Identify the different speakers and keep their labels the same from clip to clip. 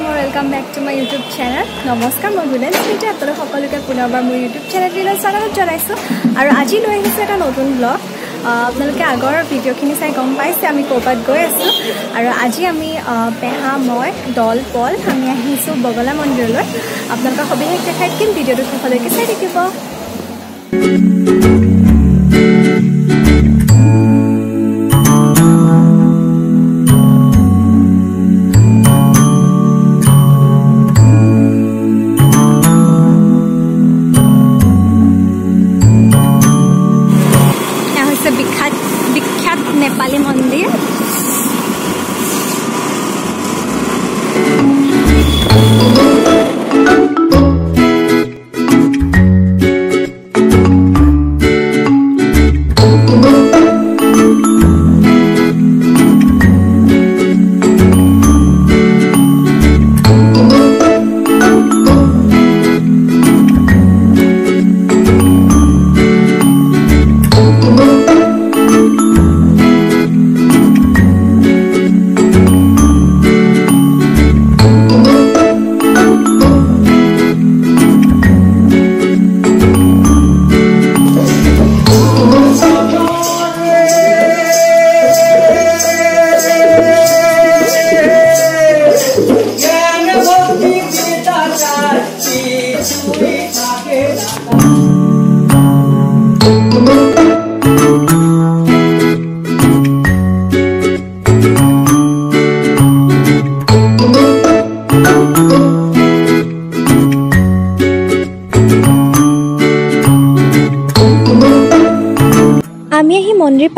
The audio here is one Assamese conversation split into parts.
Speaker 1: নমস্কাৰ মোৰ welcome back to my YouTube channel নমস্কাৰ মই গুলেন স্মৃতি আপোনালোক সকলোকে পুনৰবাৰ মোৰ ইউটিউব চেনেলটিলৈ স্বাগত জনাইছোঁ। আৰু আজি লৈ আহিছোঁ এটা নতুন ব্লগ আপোনালোকে আগৰ ভিডিঅ'খিনি চাই গম পাইছে আমি ক'ৰবাত গৈ আছোঁ। আৰু আজি আমি পেহা মই দল পল আমি আহিছোঁ বগলা মন্দিৰলৈ। আপোনালোকৰ সবিশেষ দেখাই দিম ভিডিঅ'টো শেষলৈকে চাই থাকিব।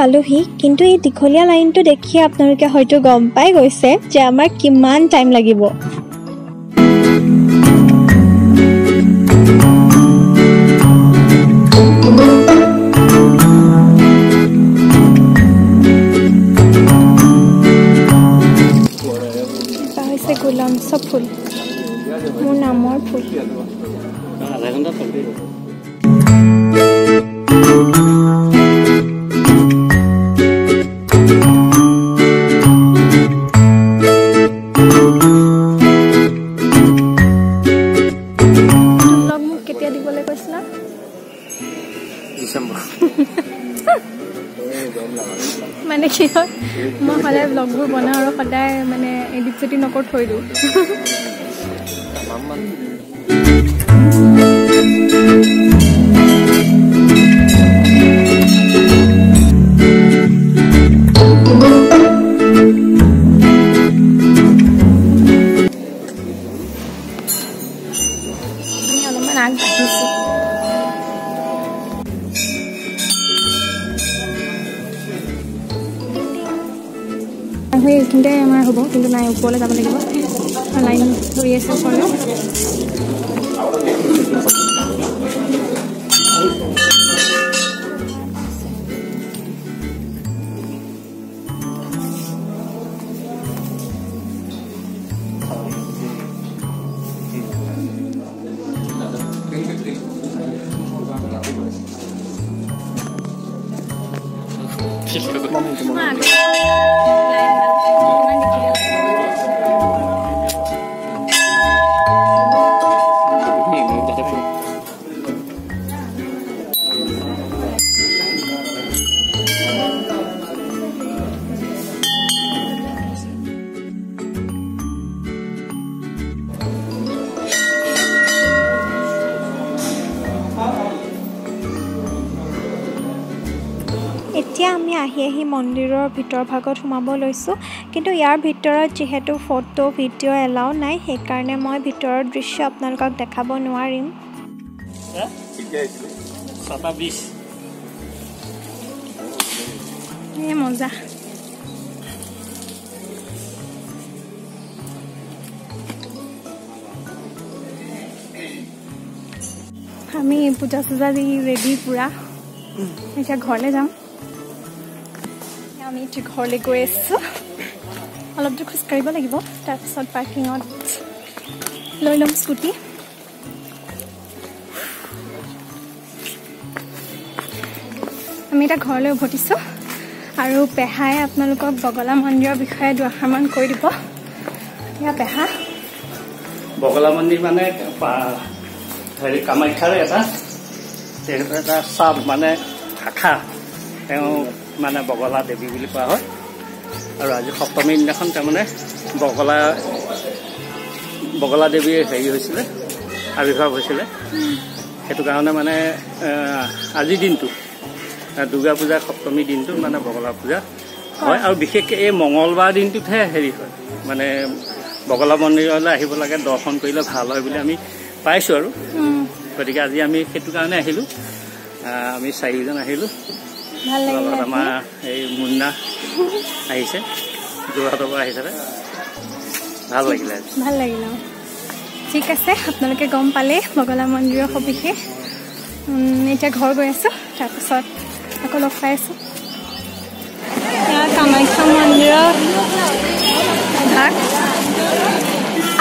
Speaker 1: পালোহি কিন্তু এই দীঘলীয়া লাইনটো দেখিয়ে আপোনালোকে হয়তো গম পাই গৈছে যে আমাৰ কিমান টাইম লাগিব। মানে কি হয় মই সদায় ব্লগবোৰ বনাওঁ আৰু সদায় মানে এডিট চেডিট নকৰি থৈ দিওঁ। হৈ এইখিনিতে আমাৰ হ'ব কিন্তু নাই ওপৰলৈ যাব লাগিব। লাইন ধৰি আছে ওপৰলৈ। এতিয়া আমি আহি আহি মন্দিৰৰ ভিতৰ ভাগত সোমাব লৈছোঁ। কিন্তু ইয়াৰ ভিতৰত যিহেতু ফটো ভিডিঅ' এলাও নাই সেইকাৰণে মই ভিতৰৰ দৃশ্য আপোনালোকক দেখাব নোৱাৰিম। মজা। আমি পূজা চূজা দি ৰেডি পূৰা। এতিয়া ঘৰলৈ যাম। এতিয়া ঘৰলৈ গৈ আছোঁ। অলপ দূৰ খোজকাঢ়িব লাগিব তাৰপিছত পাৰ্কিঙত লৈ ল'ম স্কুটি আমি এতিয়া ঘৰলৈ উভতিছোঁ আৰু পেহাই আপোনালোকক বগলা মন্দিৰৰ বিষয়ে দুআষাৰমান কৈ দিব। এয়া পেহা।
Speaker 2: বগলা মন্দিৰ মানে হেৰি কামাখ্যাৰে এটা এটা চাপ মানে শাখা। তেওঁ মানে বগলা দেৱী বুলি কোৱা হয়। আৰু আজি সপ্তমী দিনাখন তাৰমানে বগলা বগলা দেৱীৰ হেৰি হৈছিলে আৱিৰ্ভাৱ হৈছিলে। সেইটো কাৰণে মানে আজিৰ দিনটো দুৰ্গা পূজাৰ সপ্তমী দিনটোত মানে বগলা পূজা হয়। আৰু বিশেষকৈ এই মঙলবাৰ দিনটোতহে হেৰি হয়। মানে বগলা মন্দিৰলৈ আহিব লাগে দৰ্শন কৰিলে ভাল হয় বুলি আমি পাইছোঁ আৰু। গতিকে আজি আমি সেইটো কাৰণে আহিলোঁ। আহ, আমি চাৰিজন আহিলোঁ। লগত আমাৰ এই মুন্না আহিছে যোৰহাটৰ পৰা আহিছে ভাল লাগিলে
Speaker 1: ভাল লাগিলে। ঠিক আছে আপোনালোকে গম পালে বগলা মন্দিৰৰ সবিশেষ। এতিয়া ঘৰ গৈ আছোঁ তাৰপিছত আকৌ লগ পাই আছোঁ। এয়া কামাখ্যা মন্দিৰৰ ভাগ।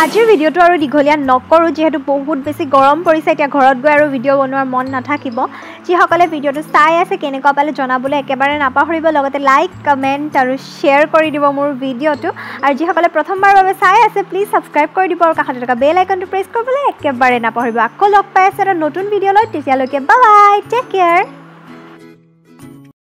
Speaker 3: আজিৰ ভিডিঅ'টো আৰু দীঘলীয়া নকৰোঁ যিহেতু বহুত বেছি গৰম পৰিছে এতিয়া ঘৰত গৈ আৰু ভিডিঅ' বনোৱাৰ মন নাথাকিব। যিসকলে ভিডিঅ'টো চাই আছে কেনেকুৱা পালে জনাবলৈ একেবাৰে নাপাহৰিব। লগতে লাইক কমেণ্ট আৰু শ্বেয়াৰ কৰি দিব মোৰ ভিডিঅ'টো। আৰু যিসকলে প্ৰথমবাৰৰ বাবে চাই আছে প্লিজ ছাবস্ক্ৰাইব কৰি দিব আৰু কাষতে থকা বেল আইকনটো প্ৰেছ কৰিবলৈ একেবাৰে নাপাহৰিব। আকৌ লগ পাই আছে এটা নতুন ভিডিঅ' লৈ তেতিয়ালৈকে বাই টেক কেয়াৰ